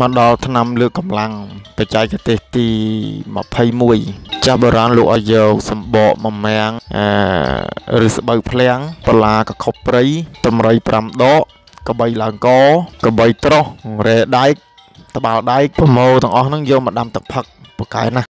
មកដល់ឆ្នាំលើកកម្លាំងបច្ចេកទេសទី21ចាស់បុរាណលោកឲ្យយកសម្បកមួយមាំងអឺឬស្បូវភ្លាំងបលាកខុបព្រៃតម្រៃ5ដកកបីឡើងកកបីត្រោះរែដែកត្បាល់ដែកប្រមោទាំងអស់ហ្នឹងយកមកដាំទឹកផឹកពូកែណាស់